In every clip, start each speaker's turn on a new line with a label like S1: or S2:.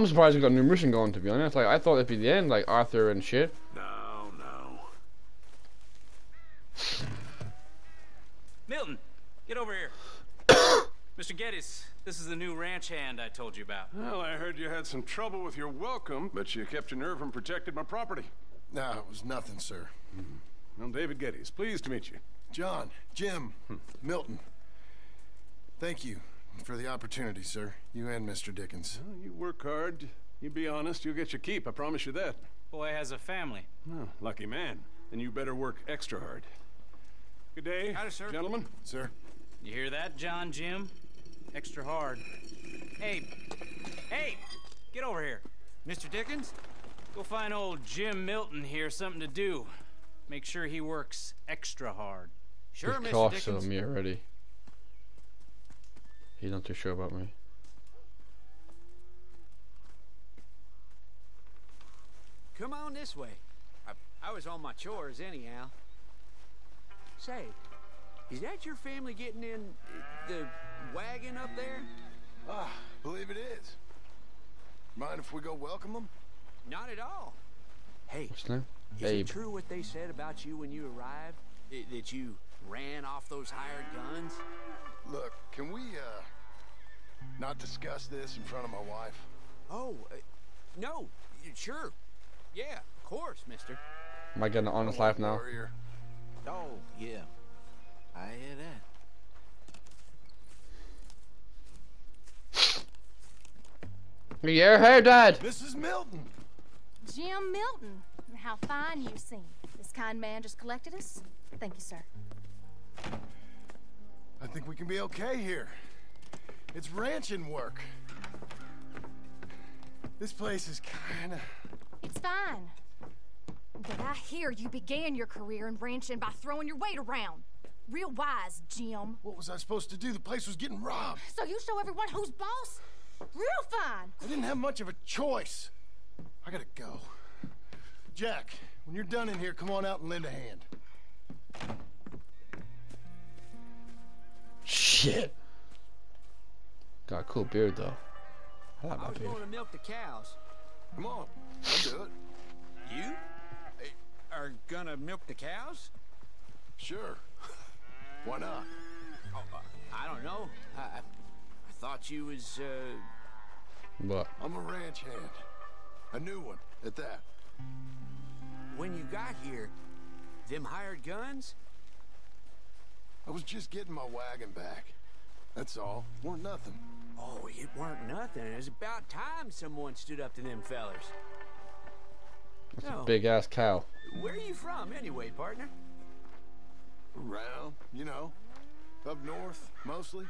S1: I'm surprised we got a new mission going. To be honest, like I thought it'd be the end, like Arthur and shit.
S2: No, no.
S3: Milton, get over here. Mr. Geddes, this is the new ranch hand I told you about.
S2: Well, I heard you had some trouble with your welcome, but you kept your nerve and protected my property.
S4: No, it was nothing, sir. Hmm.
S2: I'm David Geddes. Pleased to meet you.
S4: John, Jim, hmm. Milton. Thank you for the opportunity, sir. You and Mr. Dickens.
S2: Well, you work hard. You be honest, you'll get your keep. I promise you that.
S3: Boy has a family.
S2: Oh, lucky man. Then you better work extra hard. Good day,
S3: Howdy, sir.
S2: gentlemen.
S4: Sir?
S3: You hear that, John Jim? Extra hard. Hey, hey, get over here. Mr. Dickens, go find old Jim Milton here something to do. Make sure he works extra hard.
S5: Sure,
S1: He's
S5: Mr.
S1: cross
S5: Dickens.
S1: on me already. He's not too sure about me.
S5: Come on this way. I, I was on my chores anyhow. Say, is that your family getting in the wagon up there?
S4: Ah, believe it is. Mind if we go welcome them?
S5: Not at all. Hey,
S1: What's name?
S5: is
S1: Abe.
S5: it true what they said about you when you arrived? I- that you ran off those hired guns?
S4: Look, can we, uh, not discuss this in front of my wife?
S5: Oh, uh, no, sure. Yeah, of course, mister.
S1: Am I getting an honest
S4: I'm
S1: life now?
S4: warrior.
S5: Oh, yeah. I hear that.
S1: Yeah, hey, Dad.
S4: Mrs. Milton!
S6: Jim Milton. How fine you seem. This kind man just collected us. Thank you, sir.
S4: I think we can be okay here. It's ranching work. This place is kinda...
S6: It's fine. But I hear you began your career in ranching by throwing your weight around. Real wise, Jim.
S4: What was I supposed to do? The place was getting robbed.
S6: So you show everyone who's boss? Real fine.
S4: I didn't have much of a choice. I gotta go. Jack, when you're done in here, come on out and lend a hand.
S1: Shit. Got a cool beard though. I like
S5: I
S1: my
S5: was
S1: beard.
S5: going to milk the cows.
S4: Come on, I'll do it.
S5: You? eh, Are gonna milk the cows?
S4: Sure. Why not?
S5: Oh, uh, I don't know. I, I, I thought you was, uh...
S1: What?
S4: I'm a ranch hand. A new one, at that.
S5: When you got here, them hired guns?
S4: I was just getting my wagon back. That's all. Weren't nothing.
S5: Oh, it weren't nothing. It was about time someone stood up to them fellers.
S1: That's a big ass cow.
S5: Where are you from, anyway, partner?
S4: Around, you know. Up north, mostly.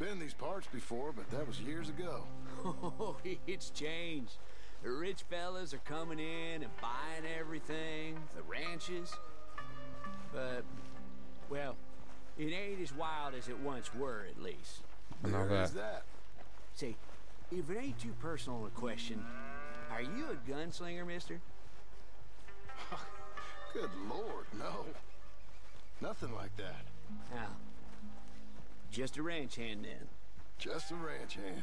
S4: Been in these parts before, but that was years ago.
S5: Oh, it's changed. The rich fellas are coming in and buying everything, the ranches. But, well, it ain't as wild as it once were, at least.
S1: I know
S4: There is
S1: that.
S4: that.
S5: Say, if it ain't too personal a question, are you a gunslinger, mister?
S4: Good lord, no. Nothing like that.
S5: Now, just a ranch hand then.
S4: Just a ranch hand.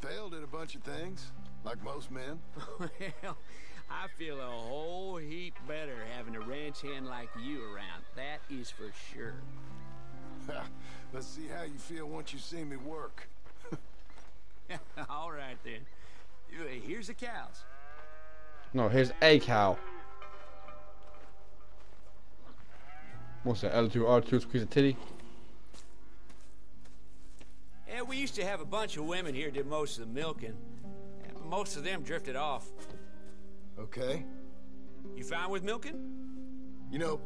S4: Failed at a bunch of things, like most men.
S5: well, I feel a whole heap better having a ranch hand like you around. That is for sure.
S4: Let's see how you feel once you see me work.
S5: All right then. Here's the cows.
S1: No, here's a cow. What's that? L2, R2, squeeze a titty?
S5: Yeah, we used to have a bunch of women here did most of the milking. Most of them drifted off.
S4: Okay?
S5: You fine with milking?
S4: You know,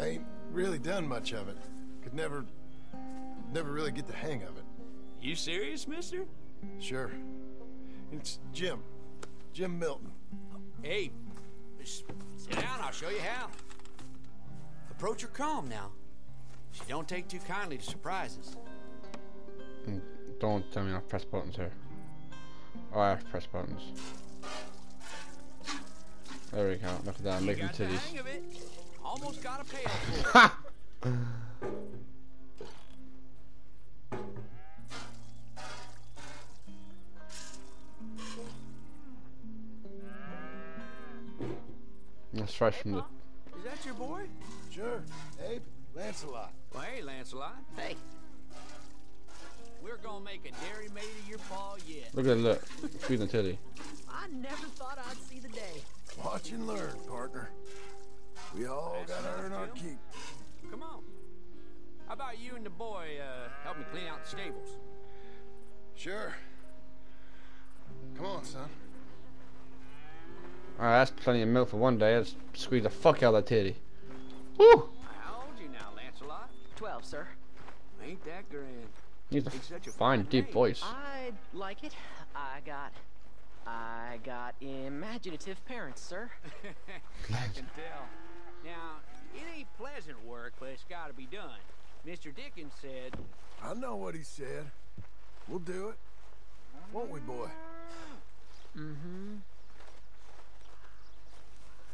S4: I ain't really done much of it. Could never, never really get the hang of it.
S5: You serious, mister?
S4: Sure. It's Jim. Jim Milton.
S5: Hey, just sit down, I'll show you how. Approach her calm now. She don't take too kindly to surprises.
S1: Mm, Don't tell me I've press buttons here. Oh, I have to press buttons. There we go. Look at that. Making titties. That's fresh from the.
S5: Is that your boy?
S4: Sure, Abe Lancelot.
S5: Well, hey, Lancelot.
S7: Hey.
S5: We're gonna make a dairy maid of your paw yet.
S1: Look at that. Look. Feeding the titty.
S7: I never thought I'd
S4: Watch and learn, partner. We all
S5: That's
S4: gotta earn our keep.
S5: Come on. How about you and the boy uh, help me clean out the stables?
S4: Sure. Come on, son.
S1: Alright, that's plenty of milk for one day. Let's squeeze the fuck out of that titty. Woo!
S5: How old you now, Lancelot?
S7: Twelve, sir.
S5: Ain't that grand?
S1: He's a
S5: He's such a
S1: fine,
S5: fine
S1: deep
S5: name.
S1: voice.
S7: I like it. I got. I got imaginative parents, sir.
S5: I can tell. Now, it ain't pleasant work, but it's gotta be done. Mr. Dickens said,
S4: I know what he said. We'll do it. Won't we, boy?
S7: Mm-hmm.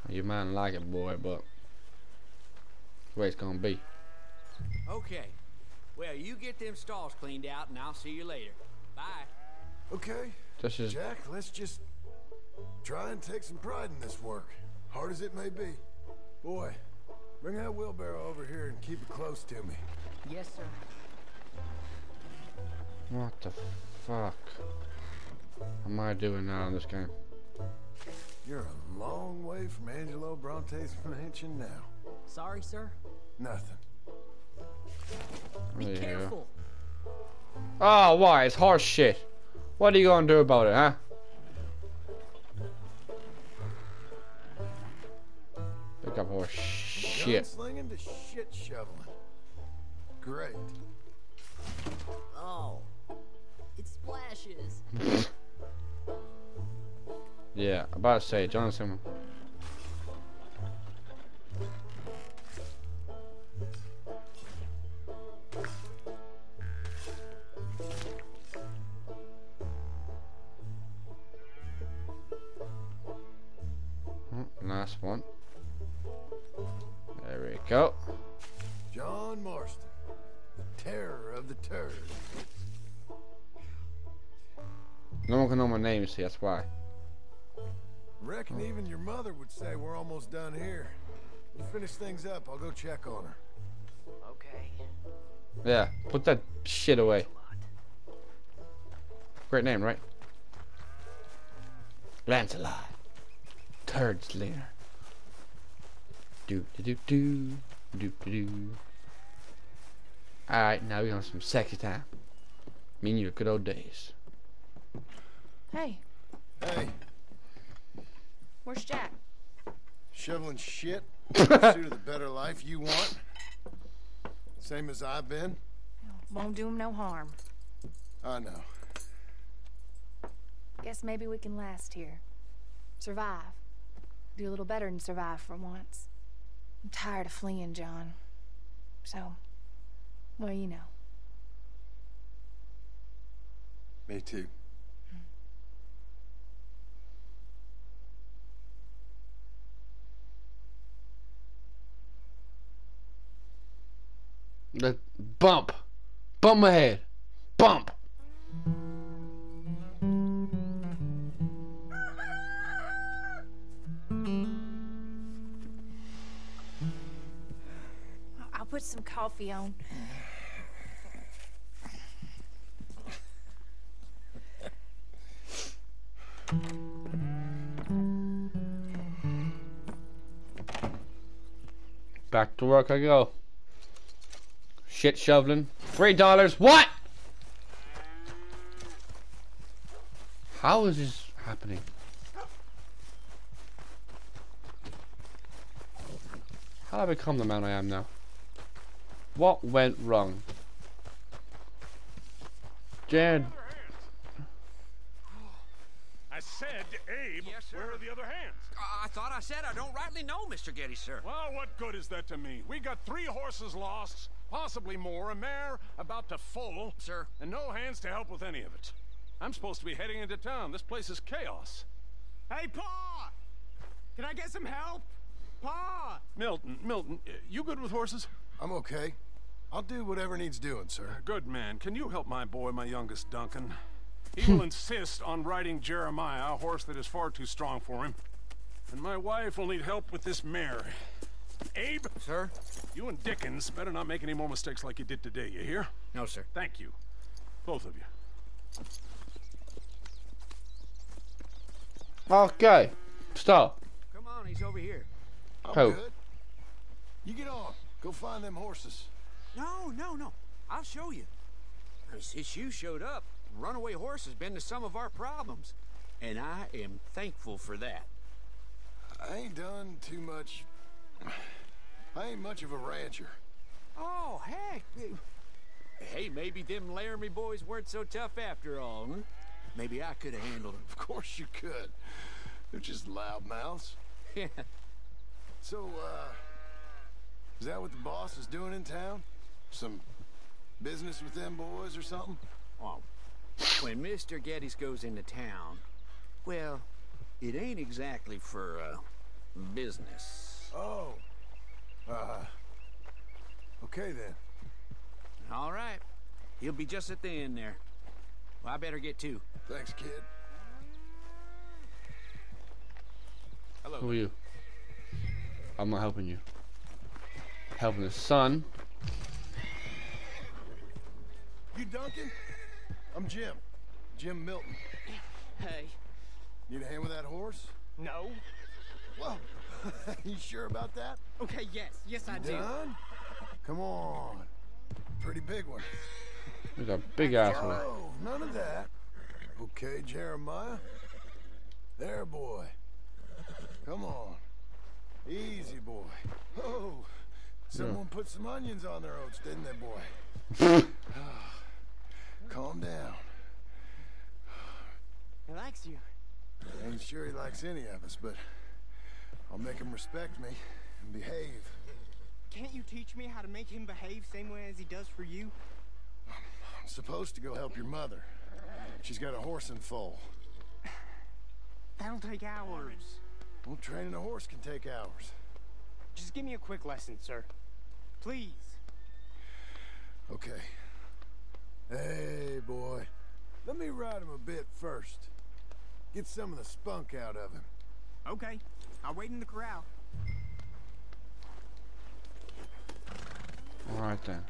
S1: You might not like it, boy, but that's the way it's gonna be.
S5: okay. Well, you get them stalls cleaned out, and I'll see you later. Bye.
S4: Okay.
S1: This is
S4: Jack, let's just try and take some pride in this work, hard as it may be. Boy, bring that wheelbarrow over here and keep it close to me.
S7: Yes, sir.
S1: what the fuck am I doing now in this game?
S4: You're a long way from Angelo Bronte's mansion now.
S7: Sorry, sir.
S4: Nothing.
S7: Be
S1: Yeah.
S7: careful.
S1: Oh, why? It's horse shit. What are you gonna do about it, huh? Pick up horse shit.
S4: Gunslinging to shit shoveling. Great.
S7: Oh, it splashes.
S1: Yeah, about to say, John Simmons. Last one. There we go.
S4: John Marston, the terror of the turd.
S1: No one can know my name, you see, that's why.
S4: Reckon even your mother would say we're almost done here. You finish things up, I'll go check on her.
S7: Okay.
S1: Yeah, put that shit away. Great name, right? Lancelot. Turd Slinger. Do do do do do do do. Alright, now we on some sexy time. Me and you, good old days.
S6: Hey,
S4: Hey,
S6: where's Jack?
S4: shoveling shit in pursuit of the better life you want? Same as I've been?
S6: Won't do him no harm.
S4: I know.
S6: Guess maybe we can last here. Survive. Do a little better and survive for once. I'm tired of fleeing, John. So, well, you know.
S4: Me too.
S1: That bump. Bump my head. Bump.
S6: Put some coffee on.
S1: Back to work I go. Shit shoveling. Three dollars. What? How is this happening? How I become the man I am now? What went wrong? Jared,
S2: I said, Abe,
S5: Yes, sir.
S2: where are the other hands?
S5: I thought I said I don't rightly know, Mr. Geddes, sir.
S2: Well, what good is that to me? We got three horses lost, possibly more, a mare about to foal,
S5: Sir.
S2: and no hands to help with any of it. I'm supposed to be heading into town. This place is chaos.
S3: Hey, Pa! Can I get some help? Pa!
S2: Milton, Milton, you good with horses?
S4: I'm okay. I'll do whatever needs doing, sir.
S2: Good man. Can you help my boy, my youngest Duncan? He will insist on riding Jeremiah, a horse that is far too strong for him. and my wife will need help with this mare. Abe,
S5: Sir?
S2: you and Dickens better not make any more mistakes like you did today, you hear?
S5: No, sir.
S2: Thank you. Both of you.
S1: Okay. Stop.
S5: Come on, he's over here.
S4: I'm
S1: oh,
S4: good. You get on. Go find them horses.
S5: No, no, no. I'll show you. Since you showed up, runaway horse has been to some of our problems. And I am thankful for that.
S4: I ain't done too much. I ain't much of a rancher.
S5: Oh, heck. Hey, maybe them Laramie boys weren't so tough after all, huh? Maybe I could have handled them.
S4: Of course you could. They're just loudmouths.
S5: Yeah.
S4: So, uh, is that what the boss is doing in town? Some business with them boys or something?
S5: oh, when Mr. Geddes goes into town, well, it ain't exactly for, uh, business.
S4: Oh. Uh. Okay then.
S5: All right. He'll be just at the end there. Well, I better get to.
S4: Thanks, kid. Hello.
S1: Who are you? I'm not helping you. Helping the son.
S4: You Duncan? I'm Jim. Jim Milton.
S7: Hey.
S4: Need a hand with that horse?
S8: No.
S4: Well, you sure about that?
S8: Okay, yes. Yes, I do.
S4: Done? Come on. Pretty big one.
S1: He's a big asshole.
S4: Oh, none of that. Okay, Jeremiah. There, boy. Come on. Easy, boy. Oh, someone put some onions on their oats, didn't they, boy? Ah. Calm down.
S8: He likes you.
S4: I ain't sure he likes any of us, but I'll make him respect me and behave.
S8: Can't you teach me how to make him behave same way as he does for you?
S4: I'm supposed to go help your mother. She's got a horse and foal.
S8: That'll take hours.
S4: Well, training a horse can take hours.
S8: Just give me a quick lesson, sir. Please.
S4: Okay. Hey, boy. Let me ride him a bit first. Get some of the spunk out of him.
S8: Okay. I'll wait in the corral.
S1: Alright then.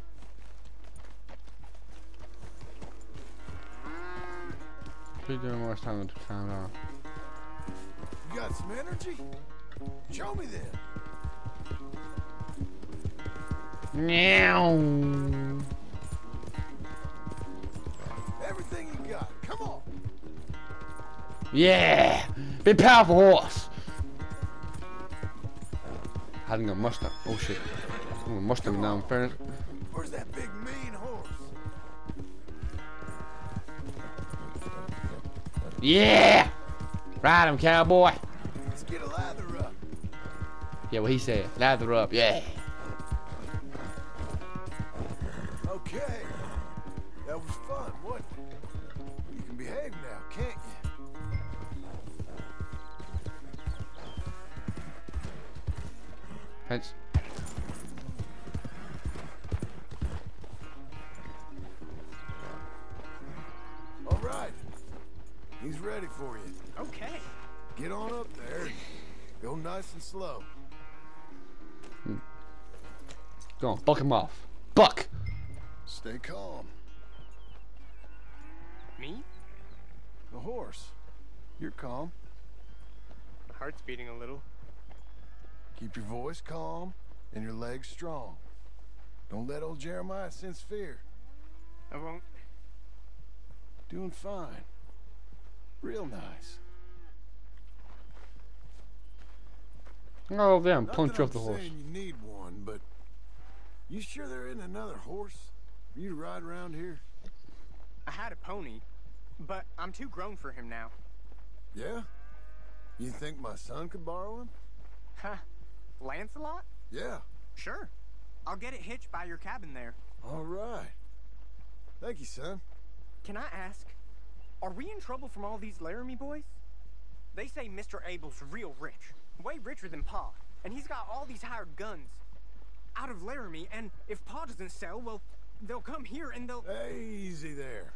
S1: Please do more time to find out.
S4: You got some energy? Show me then.
S1: Meow.
S4: Everything you got. Come on.
S1: Yeah! Big powerful horse! Having a Mustang. Oh shit. A Mustang now in fairness.
S4: Where's that big mean horse?
S1: Yeah! Ride him, cowboy!
S4: Let's get a lather up.
S1: Yeah, what he said. Lather up, yeah.
S4: Ready for you.
S8: Okay.
S4: Get on up there go nice and slow. Hmm.
S1: Go on, buck him off. Buck!
S4: Stay calm.
S8: Me?
S4: The horse. You're calm.
S8: My heart's beating a little.
S4: Keep your voice calm and your legs strong. Don't let old Jeremiah sense fear.
S8: I won't.
S4: Doing fine. Real nice.
S1: Oh, damn,
S4: Not
S1: punch
S4: that
S1: you off the horse.
S4: you need one, but you sure there isn't another horse you ride around here?
S8: I had a pony, but I'm too grown for him now.
S4: Yeah? You think my son could borrow him?
S8: Huh. Lancelot?
S4: Yeah.
S8: Sure. I'll get it hitched by your cabin there.
S4: All right. Thank you, son.
S8: Can I ask, are we in trouble from all these Laramie boys? They say Mr. Abel's real rich, way richer than Pa, and he's got all these hired guns out of Laramie, and if Pa doesn't sell, well, they'll come here and they'll...
S4: Easy there.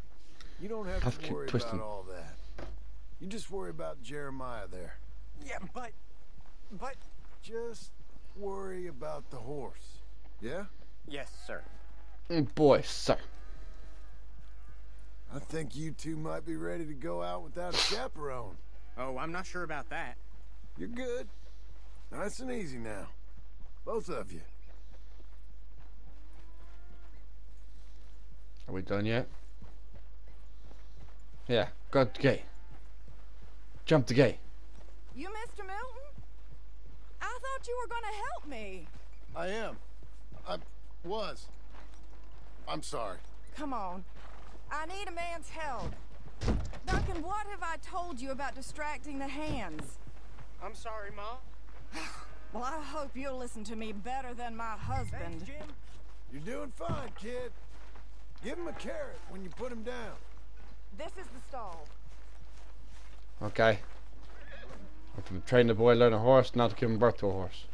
S4: You don't have
S1: Tough
S4: to
S1: keep
S4: worry
S1: twisting.
S4: about all that. You just worry about Jeremiah there.
S8: Yeah, but But
S4: Just worry about the horse. Yeah?
S8: yes, sir.
S1: Mm, Boy, sir.
S4: I think you two might be ready to go out without a chaperone.
S8: Oh, I'm not sure about that.
S4: You're good. Nice and easy now. Both of you.
S1: Are we done yet? Yeah, go out the gate. Jump the gate.
S9: You Mr. Milton? I thought you were gonna help me.
S4: I am. I was. I'm sorry.
S9: Come on. I need a man's help. Duncan, what have I told you about distracting the hands?
S8: I'm sorry, Ma.
S9: Well, I hope you'll listen to me better than my husband.
S8: Thanks, Jim.
S4: You're doing fine, kid. Give him a carrot when you put him down.
S9: This is the stall.
S1: Okay. I'm gonna train the boy to learn a horse, not to give him birth to a horse.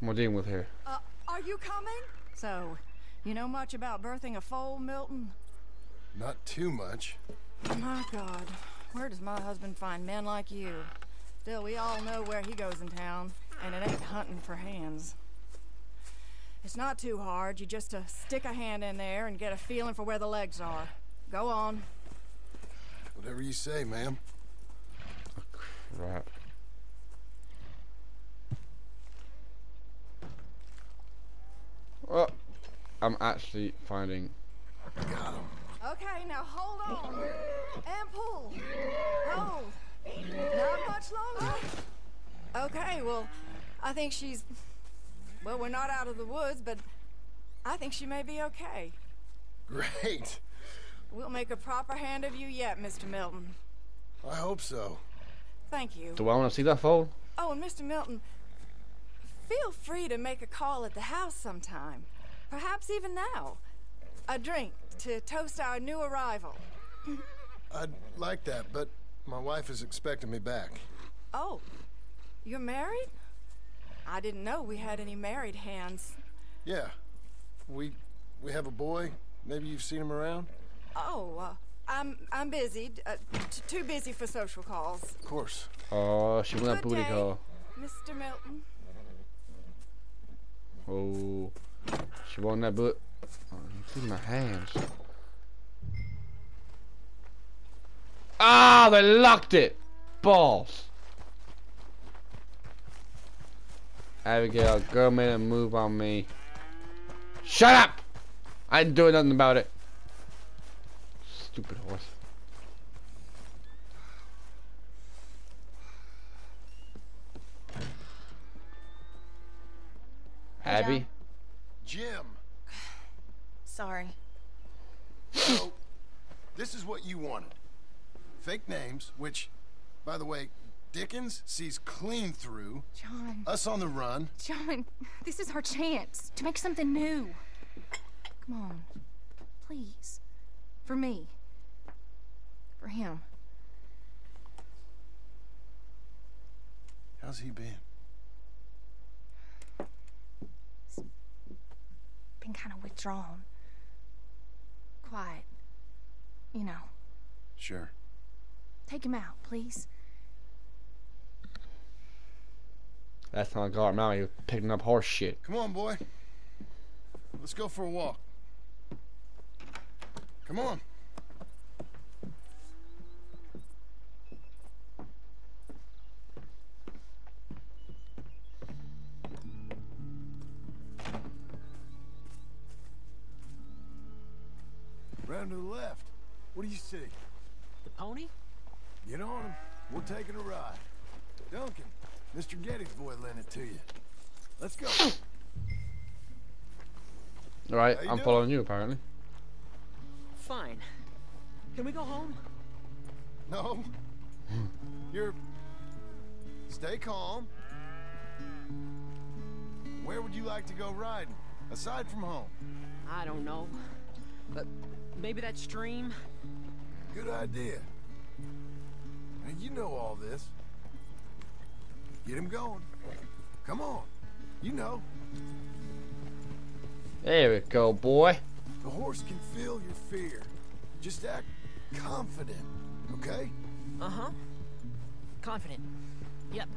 S1: What am I dealing with here?
S9: Uh, are you coming? So, you know much about birthing a foal, Milton?
S4: Not too much.
S9: My God, where does my husband find men like you? Still, we all know where he goes in town, and it ain't hunting for hands. It's not too hard. You just uh, stick a hand in there and get a feeling for where the legs are. Go on.
S4: Whatever you say, ma'am.
S1: Right. Oh, I'm actually finding.
S9: Okay, now hold on. And pull. Hold. Not much longer. Okay, well, I think she's. Well, we're not out of the woods, but I think she may be okay.
S4: Great.
S9: We'll make a proper hand of you yet, Mr. Milton.
S4: I hope so.
S9: Thank you.
S1: Do I want to see that foal?
S9: Oh, and Mr. Milton, feel free to make a call at the house sometime. Perhaps even now. A drink to toast our new arrival.
S4: I'd like that, but my wife is expecting me back.
S9: Oh, you're married? I didn't know we had any married hands.
S4: Yeah. We we have a boy. Maybe you've seen him around?
S9: Oh, uh, I'm I'm busy. Uh, t- too busy for social calls.
S4: Of course.
S1: Oh, she went that
S9: Good
S1: booty
S9: day,
S1: call.
S9: Mr. Milton.
S1: Oh, she won that book. Oh, see my hands. Ah, they locked it. Balls. Abigail, girl made a move on me. Shut up! I didn't do nothing about it. Stupid horse. Abby?
S4: Jim.
S6: Sorry.
S4: So, this is what you wanted. Fake names, which, by the way, Dickens sees clean through.
S6: John.
S4: Us on the run.
S6: John, this is our chance to make something new. Come on. Please. For me. For him.
S4: How's he been?
S6: Been kind of withdrawn. Quiet. You know.
S4: Sure.
S6: Take him out, please.
S1: That's not God, now you're picking up horse shit.
S4: Come on, boy. Let's go for a walk. Come on. Round to the left. What do you see?
S5: The pony?
S4: Get on him. We're taking a ride. Duncan, Mr. Geddes' boy lent it to you. Let's go.
S1: Alright, I'm
S4: doing?
S1: following you apparently.
S5: Fine. Can we go home?
S4: No. You're. Stay calm. Where would you like to go riding? Aside from home.
S5: I don't know. But Maybe that stream?
S4: Good idea. And you know all this. Get him going. Come on. You know.
S1: There we go, boy.
S4: The horse can feel your fear. Just act confident, okay?
S5: Uh-huh. Confident. Yep.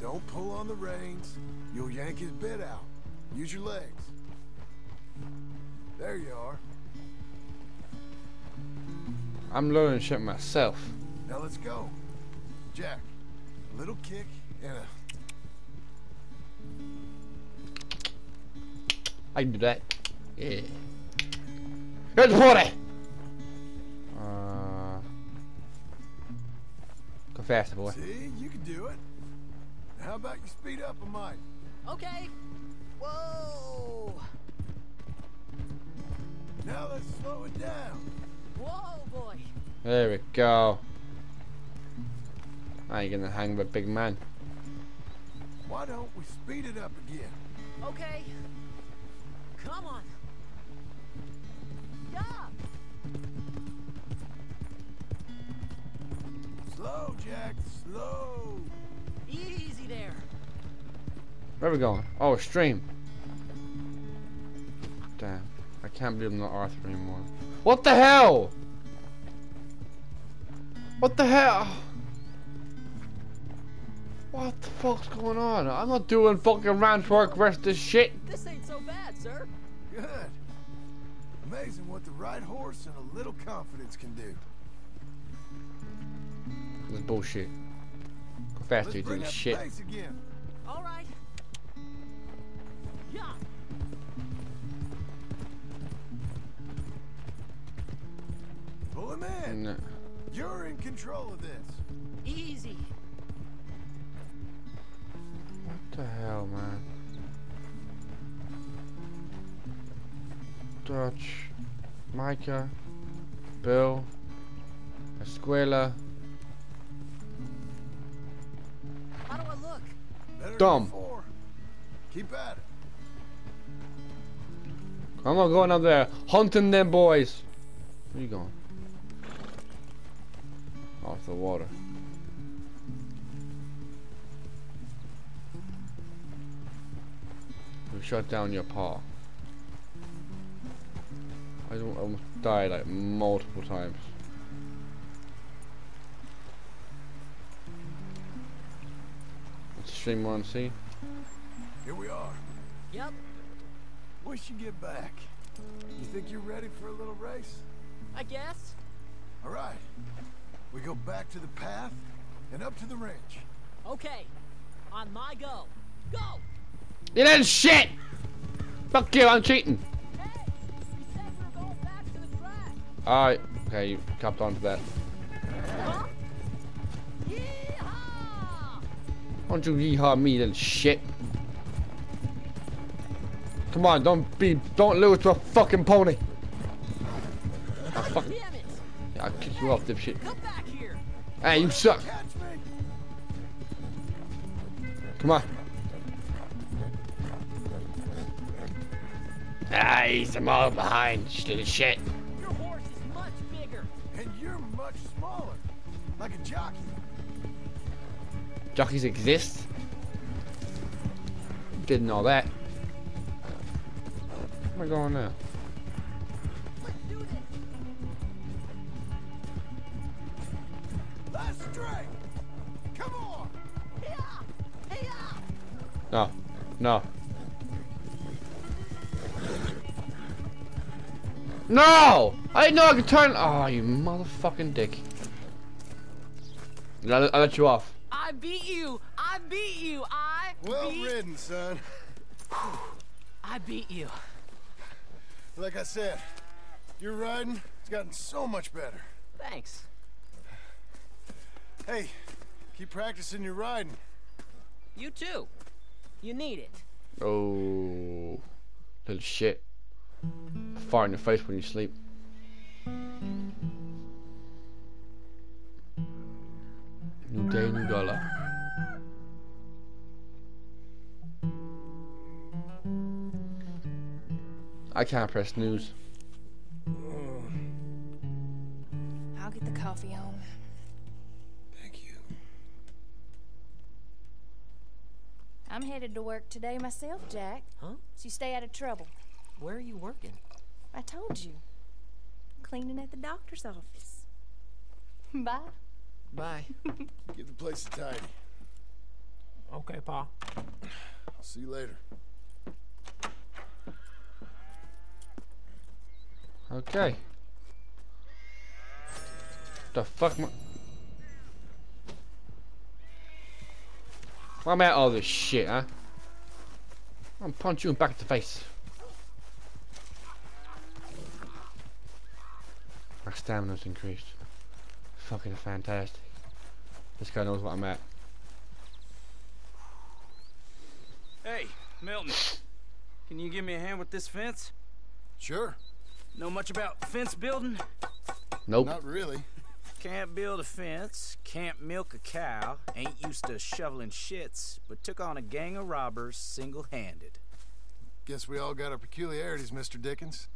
S4: Don't pull on the reins. You'll yank his bit out. Use your legs. There you are.
S1: I'm learning shit myself.
S4: Now let's go. Jack, a little kick and a...
S1: I can do that. Yeah. Here's the party! Uh, go faster, boy.
S4: See, you can do it. How about you speed up a mite?
S7: Okay. Whoa!
S4: Now let's slow it down.
S7: Whoa, boy!
S1: There we go. Now you're gonna hang with a big man.
S4: Why don't we speed it up again?
S7: Okay. Come on. Yeah!
S4: Slow, Jack, slow.
S7: Easy there.
S1: Where are we going? Oh, stream. Damn. I can't believe I'm not Arthur anymore. What the hell? What the hell? What the fuck's going on? I'm not doing fucking ranch work rest of this shit.
S7: This ain't so bad, sir.
S4: Good. Amazing what the right horse and a little confidence can do.
S1: This is bullshit. Go faster,
S4: Let's
S1: you
S4: bring
S1: doing
S4: up
S1: shit.
S4: again.
S7: All right. Yeah.
S4: Pull him in.
S1: No.
S4: You're in control of this.
S7: Easy.
S1: What the hell, man? Dutch, Micah, Bill, Escuela.
S7: How do I look?
S4: Better
S1: Dumb.
S4: Keep at it.
S1: I'm not going up there hunting them boys. Where you going? Off the water. You shut down your paw. I don't- almost died like multiple times. Let's stream one, see?
S4: Here we are.
S7: Yep.
S4: We should get back. You think you're ready for a little race?
S7: I guess.
S4: All right. We go back to the path and up to the ranch.
S7: Okay. On my go. Go!
S1: You didn't shit! Fuck you, I'm cheating.
S7: Hey! You said we were going back to.
S1: Alright, okay, you copped onto that.
S7: Huh?
S1: Don't you yeehaw me, little shit. Come on, don't be, don't lose to a fucking pony. I'll kick you off, dipshit.
S7: Come back here!
S1: Hey, you suck. Come on. Ah, he's a mile behind, you little shit.
S7: Your horse is much bigger.
S4: And you're much smaller. Like a jockey.
S1: Jockeys exist? Didn't know that. Where am I going now? No. No. No! I didn't know I could turn. Oh, you motherfucking dick. I'll, I'll let you off.
S7: I beat you! I beat you! I
S4: Well
S7: beat...
S4: ridden, son.
S7: I beat you.
S4: Like I said, your riding has gotten so much better.
S7: Thanks.
S4: Hey, keep practicing your riding.
S7: You too. You need it.
S1: Oh, little shit. Fire in your face when you sleep. New day, new dollar. I can't press news.
S6: I'll get the coffee on. I'm headed to work today myself, Jack.
S7: Huh?
S6: So you stay out of trouble.
S7: Where are you working?
S6: I told you. Cleaning at the doctor's office. Bye.
S7: Bye.
S4: Get the place tidy.
S10: Okay, Pa.
S4: I'll see you later.
S1: Okay. The fuck am I... Why am I at all this shit, huh? I'm gonna punch you in the back of the face. My stamina's increased. Fucking fantastic. This guy knows what I'm at.
S3: Hey, Milton. Can you give me a hand with this fence?
S4: Sure.
S3: Know much about fence building?
S1: Nope.
S4: Not really.
S3: Can't build a fence, can't milk a cow, ain't used to shoveling shits, but took on a gang of robbers single-handed.
S4: Guess we all got our peculiarities, Mr. Dickens.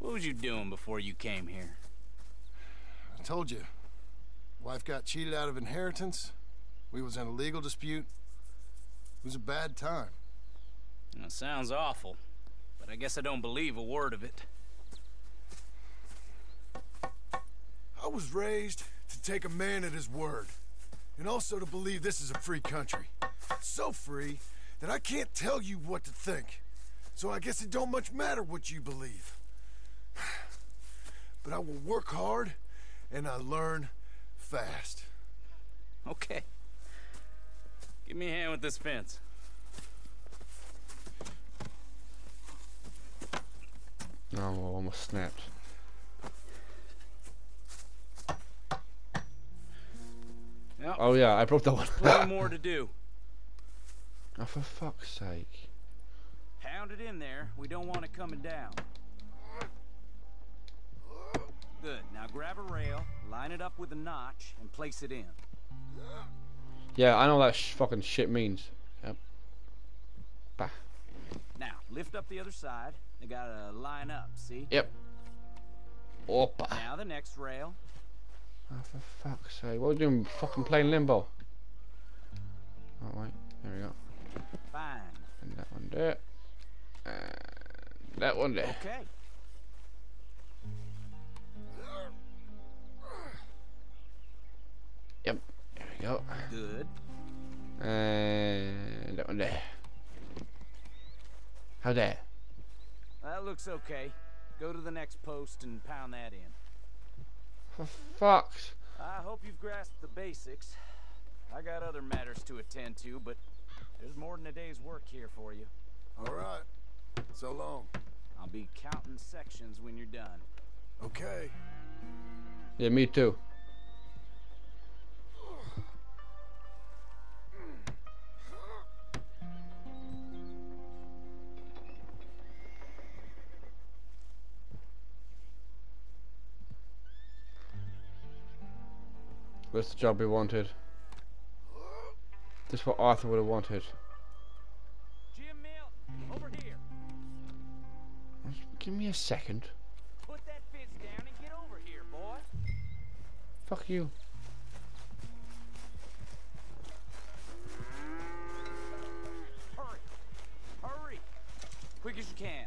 S3: What was you doing before you came here?
S4: I told you. Wife got cheated out of inheritance. We was in a legal dispute. It was a bad time.
S3: That sounds awful, but I guess I don't believe a word of it.
S4: I was raised to take a man at his word. And also to believe this is a free country. So free that I can't tell you what to think. So I guess it don't much matter what you believe. But I will work hard and I learn fast.
S3: Okay. Give me a hand with this fence.
S1: No, I almost snapped.
S3: Yep.
S1: Oh yeah, I broke that one.
S3: Plenty more to do.
S1: oh, for fuck's sake.
S3: Pound it in there. We don't want it coming down. Good. Now grab a rail, line it up with a notch, and place it in.
S1: Yeah, I know that sh fucking shit means. Yep. Bah.
S3: Now, lift up the other side. They gotta line up, see?
S1: Yep. Opa.
S3: Now the next rail.
S1: Oh, for fuck's sake. What are you doing? Fucking playing limbo. Oh, wait. There we go.
S3: Fine.
S1: And that one there. And that one there.
S3: Okay.
S1: Yep. There we go.
S3: Good.
S1: And that one there. How there?
S3: That looks okay. Go to the next post and pound that in.
S1: For fuck's.
S3: I hope you've grasped the basics. I got other matters to attend to, but there's more than a day's work here for you.
S4: All right. So long.
S3: I'll be counting sections when you're done.
S4: Okay.
S1: Yeah, me too. That's the job we wanted. This is what Arthur would have wanted.
S3: Jim Milton, over here.
S1: Give me a second.
S3: Put that fence down and get over here, boy.
S1: Fuck you.
S3: Hurry. Hurry. Quick as you can.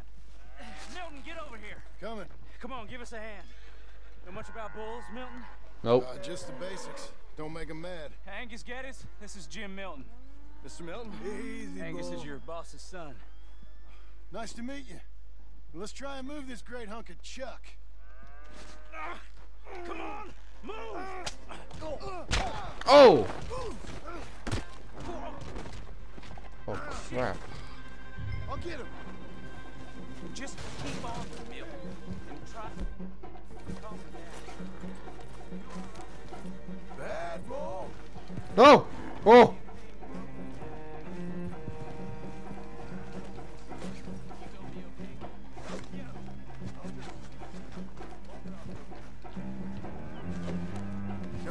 S3: Milton, get over here.
S4: Coming.
S3: Come on, give us a hand. Know much about bulls, Milton?
S1: Nope.
S4: Uh, just the basics. Don't make 'em mad.
S3: Angus Geddes, this is Jim Milton.
S4: Mr. Milton. Easy,
S3: Angus
S4: boy.
S3: is your boss's son.
S4: Nice to meet you. Let's try and move this great hunk of chuck.
S3: Come on, move!
S1: Oh! Oh crap.
S4: I'll get him.
S3: Just keep on, Milton. And try calm down.
S1: No! Oh!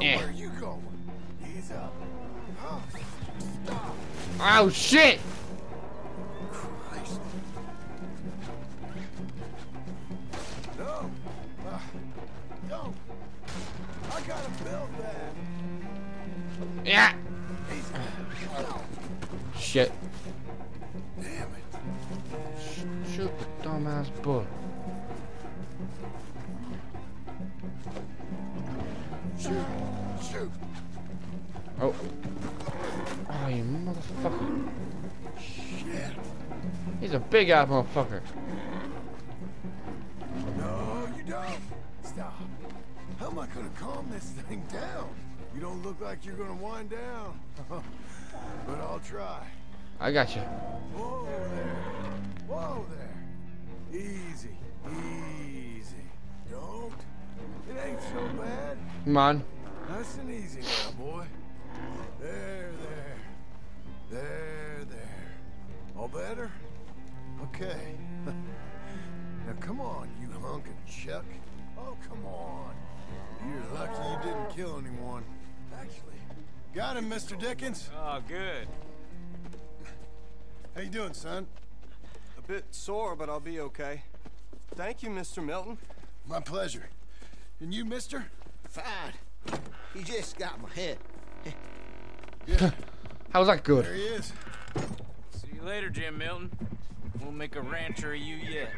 S1: Eh.
S4: where are you going? Ease up.
S1: Oh shit! He's a big ass motherfucker.
S4: No, you don't. Stop. How am I gonna calm this thing down? You don't look like you're gonna wind down. but I'll try.
S1: I got you.
S4: Whoa there. Whoa there. Easy. Easy. Don't. It ain't so bad.
S1: Come on.
S4: Nice and easy now, boy. There, there. There, there. All better? Okay. now come on, you hunk of chuck. Oh, come on. You're lucky you didn't kill anyone. Actually, got him, Mr. Dickens.
S3: Oh, good.
S4: How you doing, son?
S10: A bit sore, but I'll be okay. Thank you, Mr. Milton.
S4: My pleasure. And you, mister?
S11: Fine. He just got my head.
S4: Yeah,
S1: How's that good?
S4: there he is.
S3: See you later, Jim Milton. We'll make a rancher of you yet.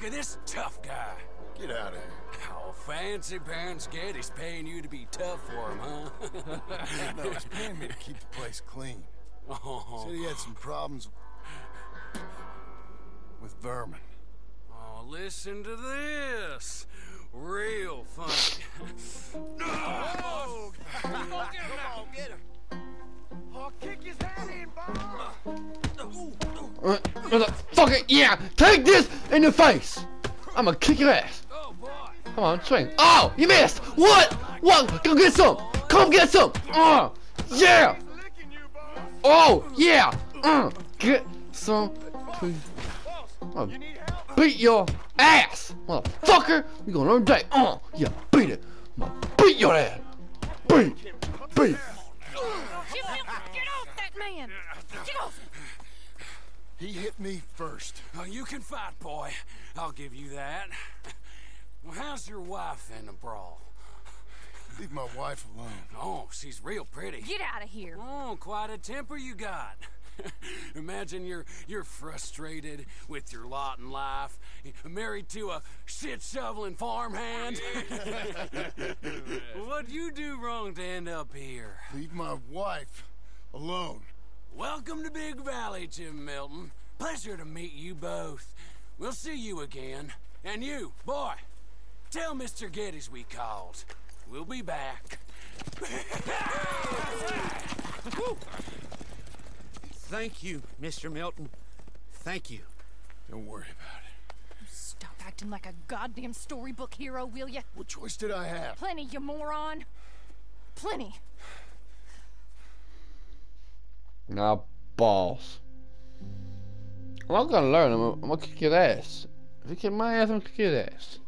S3: Look
S12: at this tough guy.
S4: Get out of here.
S12: Oh, fancy pants Geddes paying you to be tough for him, huh?
S4: No, he's paying me to keep the place clean.
S12: oh,
S4: Said he had some problems with vermin.
S12: oh, listen to this. Real funny.
S11: Oh, come on, get him.
S4: I'll kick his head in, Bob!
S1: Uh, motherfucker, yeah! Take this in the face! I'm gonna kick your ass. Come on, swing. Oh, you missed! What? What? Go get some! Come get some! Uh, yeah! Oh, yeah! Uh, get some, please. Beat your ass! Motherfucker! You gonna learn today. Uh, yeah, beat it. Beat your ass! Beat! Beat!
S4: He hit me first.
S12: Oh, you can fight, boy. I'll give you that. Well, how's your wife in the brawl?
S4: Leave my wife alone.
S12: Oh, she's real pretty.
S6: Get out of here!
S12: Oh, quite a temper you got. Imagine you're you're frustrated with your lot in life, married to a shit shoveling farmhand. What'd you do wrong to end up here?
S4: Leave my wife alone.
S12: Welcome to Big Valley, Jim Milton. Pleasure to meet you both. We'll see you again. And you, boy, tell Mr. Geddes we called. We'll be back.
S11: Thank you, Mr. Milton. Thank you.
S4: Don't worry about it.
S6: Stop acting like a goddamn storybook hero, will ya?
S4: What choice did I have?
S6: Plenty, you moron. Plenty.
S1: Now, balls. I'm not gonna learn. I'm I'm gonna kick your ass. If you kick my ass, I'm gonna kick your ass.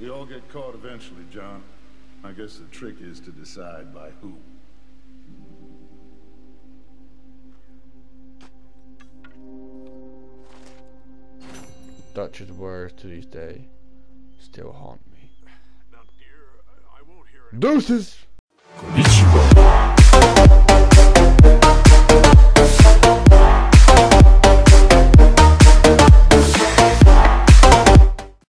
S13: We all get caught eventually, John. I guess the trick is to decide by who.
S1: Dutch's words to this day still haunt me.
S2: Now, dear, I I won't hear.
S1: Deuces!
S14: Konnichiwa.